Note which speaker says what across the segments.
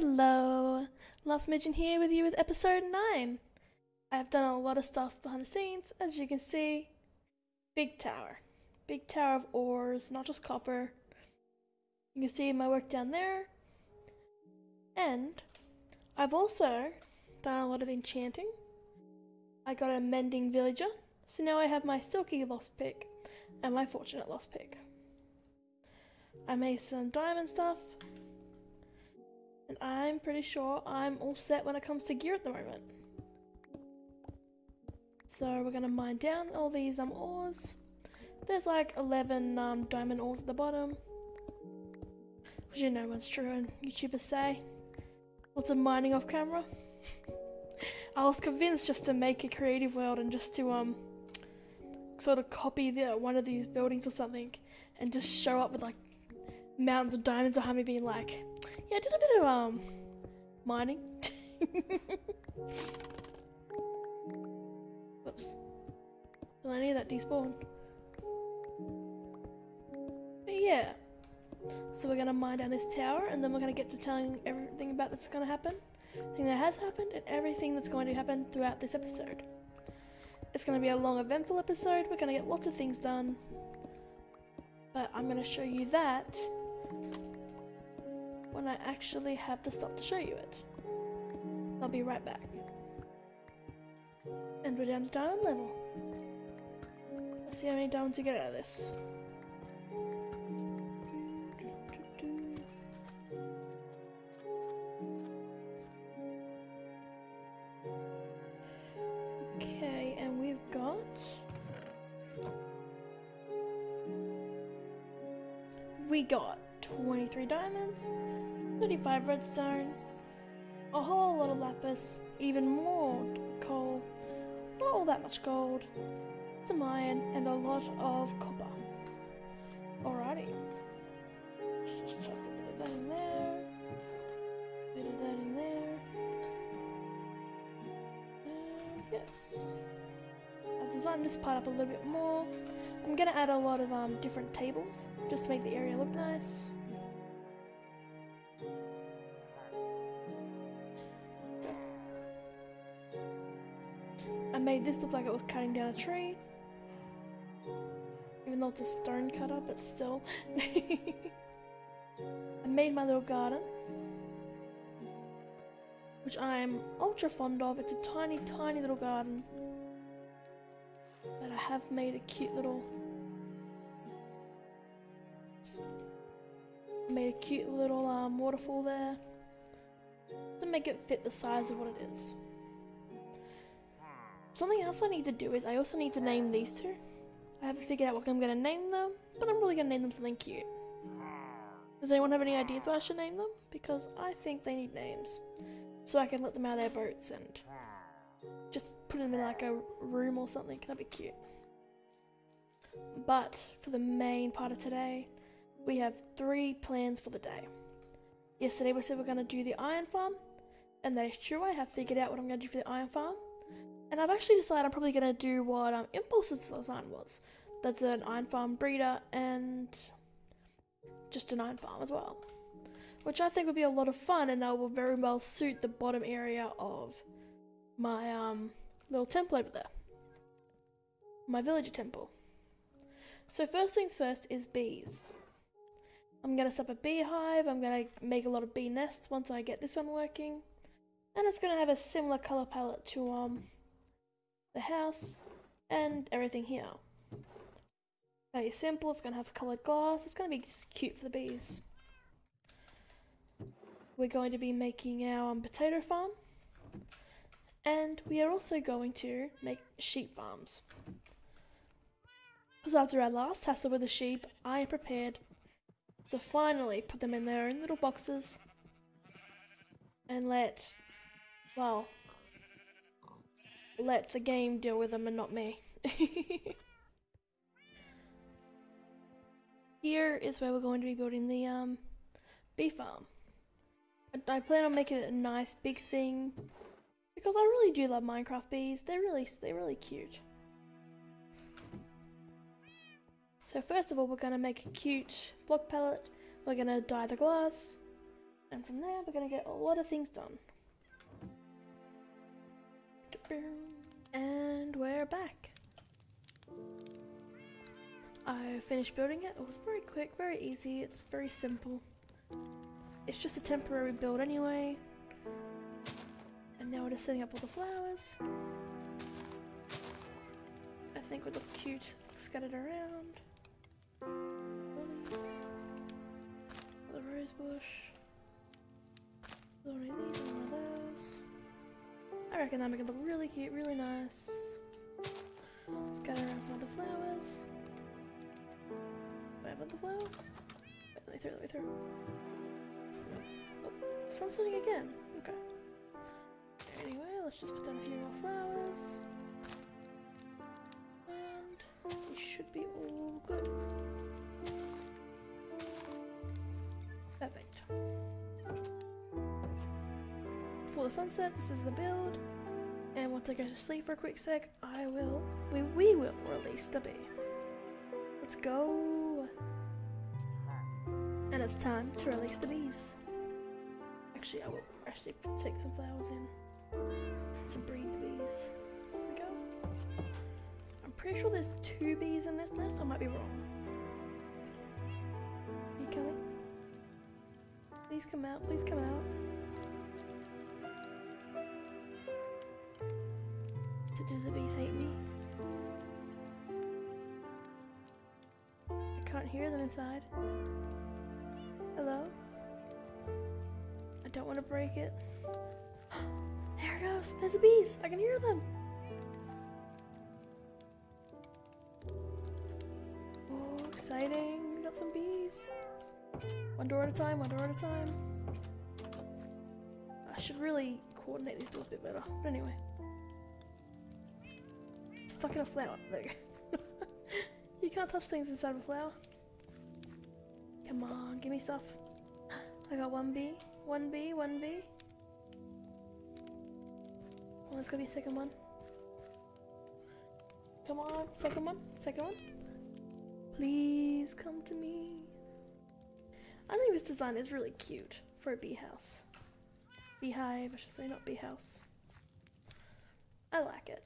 Speaker 1: Hello, Lostmidgen here with you with episode 9. I've done a lot of stuff behind the scenes, as you can see. Big tower. Big tower of ores, not just copper. You can see my work down there. And I've also done a lot of enchanting. I got a mending villager, so now I have my silky lost pick and my fortunate lost pick. I made some diamond stuff, and I'm pretty sure I'm all set when it comes to gear at the moment. So we're gonna mine down all these um ores. There's like 11 um, diamond ores at the bottom. Which you know what's true and YouTubers say. Lots of mining off camera. I was convinced just to make a creative world and just to um sort of copy the one of these buildings or something and just show up with like mountains of diamonds behind me being like, yeah, I did a bit of um mining. Whoops. Did any of that despawn? But yeah. So we're gonna mine down this tower and then we're gonna get to telling everything about that's gonna happen, everything that has happened, and everything that's going to happen throughout this episode. It's gonna be a long eventful episode, we're gonna get lots of things done. But I'm gonna show you that when I actually have the stuff to show you it. I'll be right back. And we're down to diamond level. Let's see how many diamonds we get out of this. Okay, and we've got we got 23 diamonds, 35 redstone, a whole lot of lapis, even more coal, not all that much gold, some iron, and a lot of copper. Alrighty. Just chuck a bit of that in there, bit of that in there. And yes. I've designed this part up a little bit more. I'm gonna add a lot of um, different tables just to make the area look nice. Made this look like it was cutting down a tree. Even though it's a stone cutter, but still. I made my little garden. Which I am ultra fond of. It's a tiny, tiny little garden. But I have made a cute little made a cute little um, waterfall there to make it fit the size of what it is. Something else I need to do is I also need to name these two. I haven't figured out what I'm going to name them, but I'm really going to name them something cute. Does anyone have any ideas what I should name them? Because I think they need names. So I can let them out of their boats and just put them in like a room or something. That'd be cute. But for the main part of today, we have three plans for the day. Yesterday we said we're going to do the iron farm, and that is true. I have figured out what I'm going to do for the iron farm, and I've actually decided I'm probably going to do what um, Impulse's design was. That's an iron farm breeder and just an iron farm as well, which I think would be a lot of fun, and that will very well suit the bottom area of my um little temple over there, my villager temple. So first things first is bees. I'm gonna set up a beehive, I'm gonna make a lot of bee nests once I get this one working. And it's gonna have a similar color palette to um the house and everything here. Very simple, it's gonna have colored glass, it's gonna be just cute for the bees. We're going to be making our um, potato farm. And we are also going to make sheep farms. Because after our last hassle with the sheep, I am prepared to finally put them in their own little boxes and let, well, let the game deal with them and not me. Here is where we're going to be building the um, bee farm. I, I plan on making it a nice big thing because I really do love Minecraft bees. They're really they're really cute. So first of all, we're going to make a cute block palette. We're going to dye the glass. And from there, we're gonna get a lot of things done. And we're back. I finished building it. It was very quick, very easy. It's very simple. It's just a temporary build anyway. And now we're just setting up all the flowers. I think would look cute scattered around. Lilies. The rose bush. I reckon that make it look really cute, really nice. Scatter around some of the flowers. Where about the flowers? Wait, let me through, let me through. No. Oh, oh sunsetting again. Okay. Anyway, let's just put down a few more flowers. And we should be all good. Perfect. Before the sunset, this is the build. And once I go to sleep for a quick sec, I will, we, we will release the bee. Let's go. And it's time to release the bees. Actually, I will actually take some flowers in to breed the bees. We go. I'm pretty sure there's two bees in this nest. I might be wrong. Are you coming? Please come out. Please come out. Hear them inside. Hello? I don't want to break it. there it goes. There's the bees. I can hear them. Oh, exciting. We got some bees. One door at a time, one door at a time. I should really coordinate these doors a bit better. But anyway. Stuck in a flower. There you go. you can't touch things inside of a flower. Come on, give me stuff. I got one bee, one bee, one bee. Oh, there's gonna be a second one. Come on, second one, second one. Please come to me. I think this design is really cute for a bee house. Beehive, I should say, not bee house. I like it.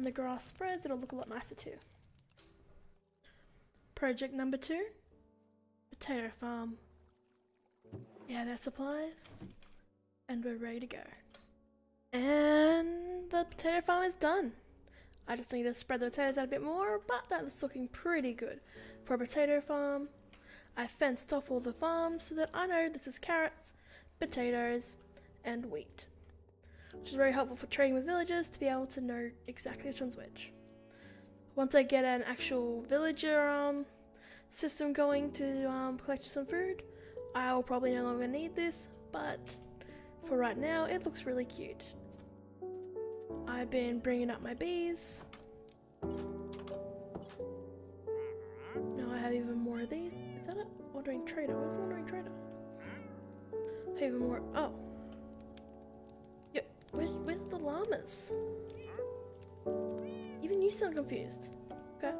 Speaker 1: When the grass spreads, it'll look a lot nicer too. Project number two Potato Farm. Yeah, their supplies, and we're ready to go. And the potato farm is done. I just need to spread the potatoes out a bit more, but that's looking pretty good. For a potato farm, I fenced off all the farms so that I know this is carrots, potatoes, and wheat. Which is very helpful for trading with villagers to be able to know exactly which one's which. Once I get an actual villager um, system going to um, collect some food, I will probably no longer need this, but for right now, it looks really cute. I've been bringing up my bees. Now I have even more of these. Is that a wandering trader? Where's the wandering trader? I have even more. Oh. Even you sound confused. Okay.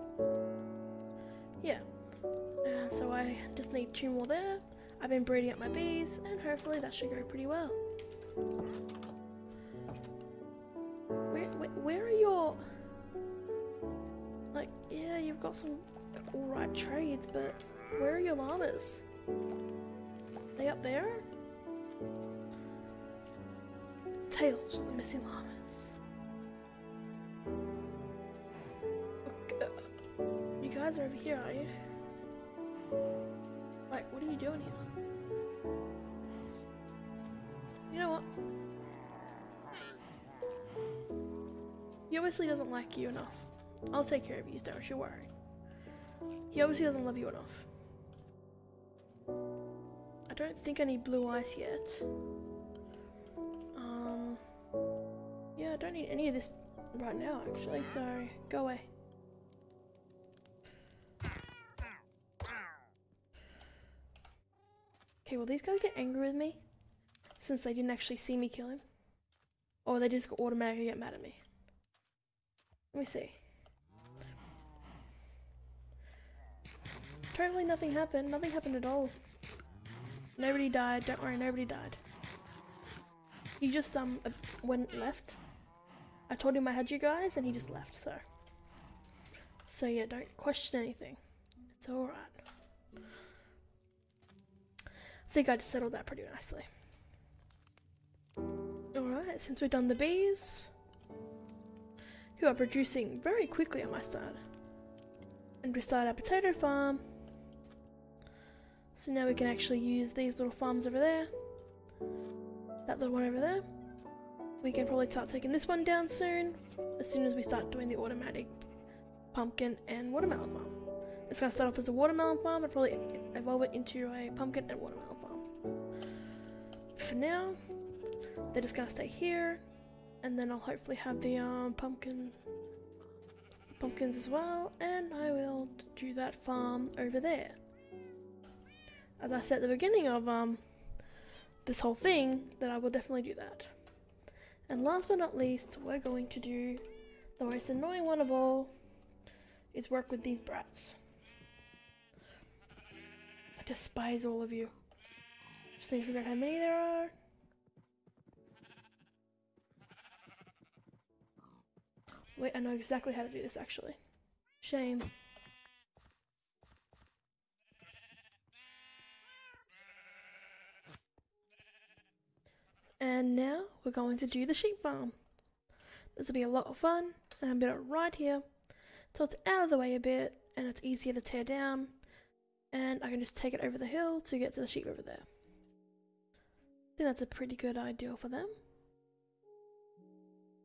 Speaker 1: Yeah. Uh, so I just need two more there. I've been breeding up my bees, and hopefully that should go pretty well. Where, where, where are your... Like, yeah, you've got some alright trades, but where are your llamas? They up there? Tails the missing llamas. Guys are over here, are you? Like, what are you doing here? You know what? He obviously doesn't like you enough. I'll take care of you, don't you worry. He obviously doesn't love you enough. I don't think I need blue eyes yet. Um, yeah, I don't need any of this right now, actually, so go away. Okay, will these guys get angry with me? Since they didn't actually see me kill him? Or they just automatically get mad at me? Let me see. totally nothing happened. Nothing happened at all. Nobody died. Don't worry, nobody died. He just um uh, went left. I told him I had you guys, and he just left. So, so yeah, don't question anything. It's all right. I think I just settled that pretty nicely. All right, since we've done the bees, who are producing very quickly, I must add, and we start our potato farm. So now we can actually use these little farms over there. That little one over there. We can probably start taking this one down soon, as soon as we start doing the automatic pumpkin and watermelon farm. It's going to start off as a watermelon farm and probably evolve it into a pumpkin and watermelon. For now, they're just to stay here, and then I'll hopefully have the um, pumpkin pumpkins as well, and I will do that farm over there as I said at the beginning of um this whole thing, that I will definitely do that. And last but not least, we're going to do the most annoying one of all is work with these brats. I despise all of you. Just need to figure out how many there are. Wait, I know exactly how to do this actually. Shame. And now we're going to do the sheep farm. This will be a lot of fun, and I'm going to right here, so it's out of the way a bit, and it's easier to tear down, and I can just take it over the hill to get to the sheep over there. Think that's a pretty good idea for them.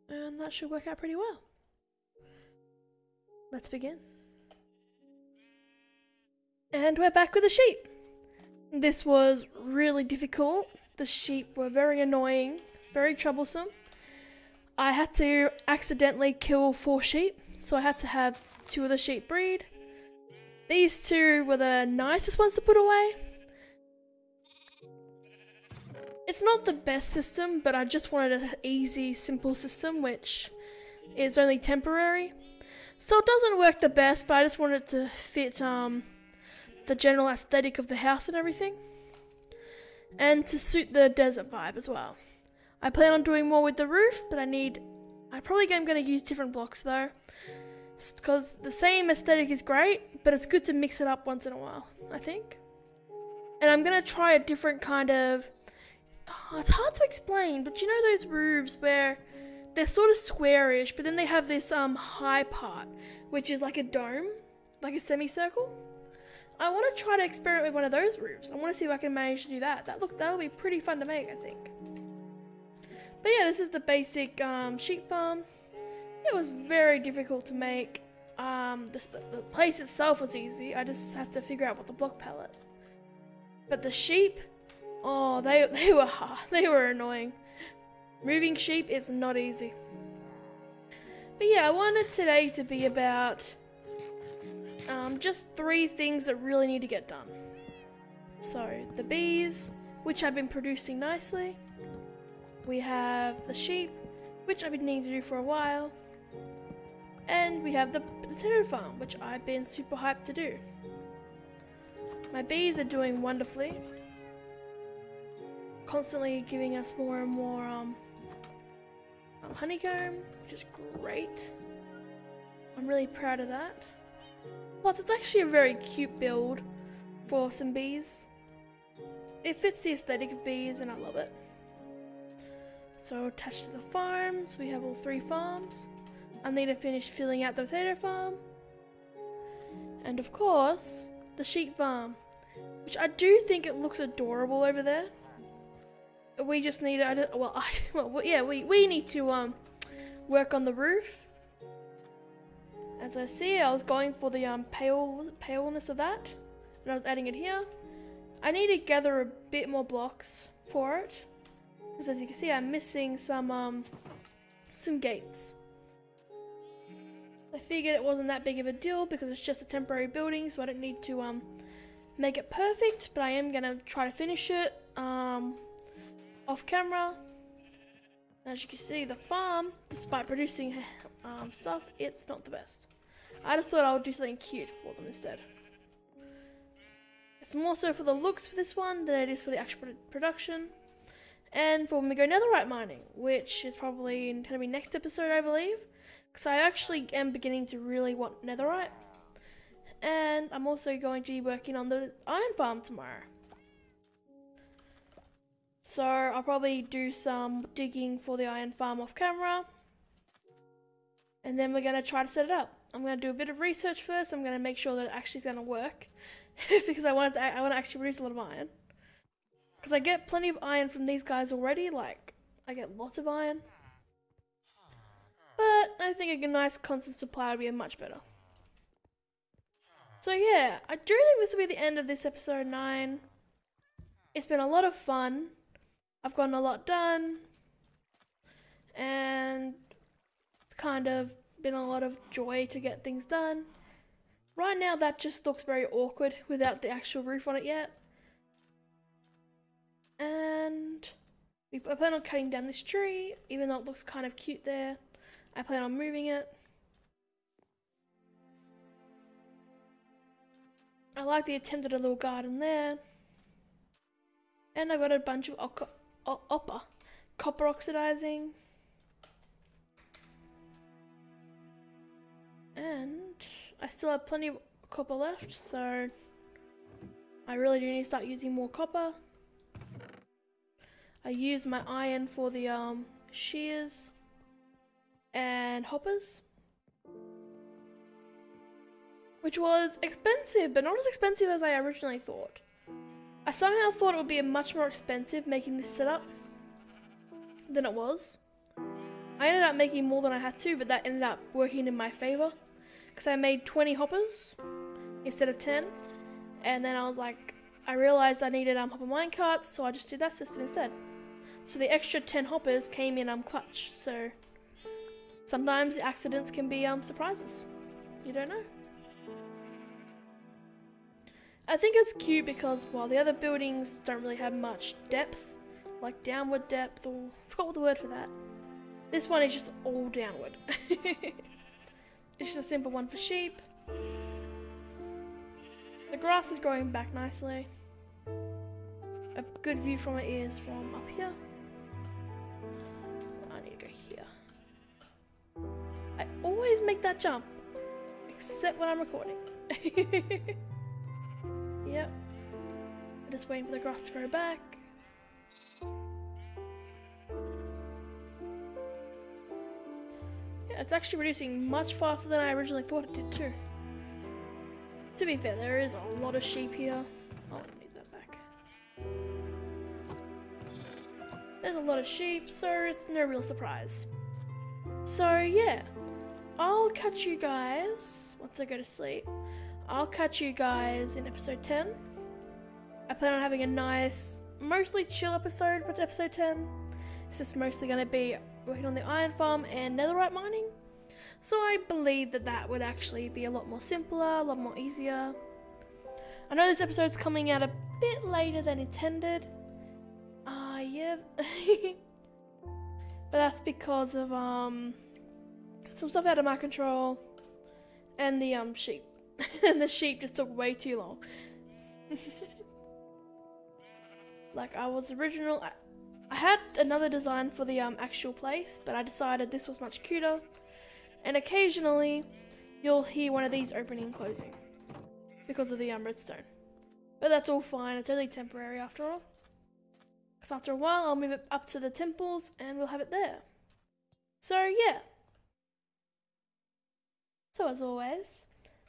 Speaker 1: And that should work out pretty well. Let's begin. And we're back with the sheep. This was really difficult the sheep were very annoying, very troublesome. I had to accidentally kill four sheep, so I had to have two of the sheep breed. These two were the nicest ones to put away. It's not the best system, but I just wanted an easy, simple system, which is only temporary. So it doesn't work the best, but I just wanted to fit um, the general aesthetic of the house and everything and to suit the desert vibe as well. I plan on doing more with the roof, but I need. I probably am going to use different blocks though, because the same aesthetic is great, but it's good to mix it up once in a while. I think, and I'm going to try a different kind of. Oh, it's hard to explain, but you know those roofs where they're sort of squarish, but then they have this um high part, which is like a dome, like a semicircle. I want to try to experiment with one of those roofs. I want to see if I can manage to do that. That look that would be pretty fun to make, I think. But yeah, this is the basic um, sheep farm. It was very difficult to make. Um, the, the, place itself was easy. I just had to figure out what the block palette. But the sheep, oh, they they were hard. They were annoying. Moving sheep is not easy. But yeah, I wanted today to be about um, just three things that really need to get done. So, the bees, which I've been producing nicely. We have the sheep, which I've been needing to do for a while. And we have the potato farm, which I've been super hyped to do. My bees are doing wonderfully. Constantly giving us more and more um, um honeycomb, which is great. I'm really proud of that. Plus, it's actually a very cute build for some bees. It fits the aesthetic of bees and I love it. So attached to the farms, we have all three farms. I need to finish filling out the potato farm. And of course, the sheep farm, which I do think it looks adorable over there. We just need, I well, I, well, yeah, we, we need to um work on the roof as I see, I was going for the um, pale paleness of that, and I was adding it here. I need to gather a bit more blocks for it, because as you can see, I'm missing some um, some gates. I figured it wasn't that big of a deal because it's just a temporary building, so I don't need to um, make it perfect. But I am gonna try to finish it um, off camera. As you can see, the farm, despite producing um, stuff, it's not the best. I just thought I would do something cute for them instead. It's more so for the looks for this one than it is for the actual production. And for when we go netherite mining, which is probably going to be next episode, I believe. Because I actually am beginning to really want netherite. And I'm also going to be working on the iron farm tomorrow. So I'll probably do some digging for the iron farm off camera. And then we're going to try to set it up. I'm going to do a bit of research first. I'm going to make sure that it actually is going to work. because I want to, I want to actually produce a lot of iron. Because I get plenty of iron from these guys already. Like, I get lots of iron. But I think a nice constant supply would be much better. So yeah, I do think this will be the end of this episode 9. It's been a lot of fun. I've gotten a lot done. And it's kind of been a lot of joy to get things done. Right now that just looks very awkward without the actual roof on it yet. And I plan on cutting down this tree, even though it looks kind of cute there. I plan on moving it. I like the attempt at a little garden there. And I got a bunch of oppa, copper oxidizing. And I still have plenty of copper left, so I really do need to start using more copper. I use my iron for the um, shears and hoppers which was expensive, but not as expensive as I originally thought. I somehow thought it would be much more expensive making this setup than it was. I ended up making more than I had to, but that ended up working in my favor because I made 20 hoppers instead of 10. And then I was like, I realized I needed um, hopper mine carts, so I just did that system instead. So the extra 10 hoppers came in um, clutch. So sometimes accidents can be um, surprises. You don't know. I think it's cute because while the other buildings don't really have much depth, like downward depth, or I forgot the word for that. This one is just all downward. it's just a simple one for sheep. The grass is growing back nicely. A good view from it is from up here. I need to go here. I always make that jump, except when I'm recording. Yep. I'm just waiting for the grass to grow back. Yeah, it's actually reducing much faster than I originally thought it did too. To be fair, there is a lot of sheep here. Oh, I need that back. There's a lot of sheep, so it's no real surprise. So yeah, I'll catch you guys once I go to sleep. I'll catch you guys in episode 10. I plan on having a nice, mostly chill episode for episode 10. It's just mostly going to be working on the iron farm and netherite mining. So I believe that that would actually be a lot more simpler, a lot more easier. I know this episode's coming out a bit later than intended. Ah, uh, yeah. but that's because of um some stuff out of my control and the um sheep. and the sheep just took way too long. like I was original, I, I, had another design for the um, actual place, but I decided this was much cuter. And occasionally, you'll hear one of these opening and closing because of the um, redstone. But that's all fine. It's only temporary after all. Because after a while, I'll move it up to the temples and we'll have it there. So yeah. So as always,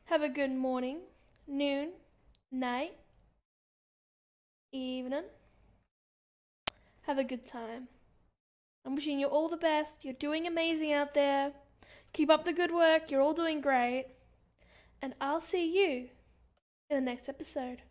Speaker 1: have a good morning, noon, night, evening. Have a good time. I'm wishing you all the best. You're doing amazing out there. Keep up the good work. You're all doing great. And I'll see you in the next episode.